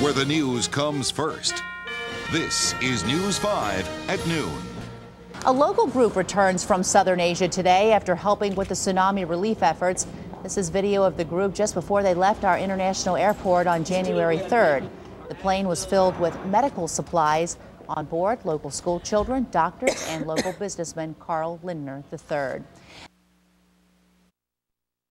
where the news comes first. This is News 5 at noon. A local group returns from southern Asia today after helping with the tsunami relief efforts. This is video of the group just before they left our international airport on January 3rd. The plane was filled with medical supplies. On board, local school children, doctors, and local businessman Carl Lindner III.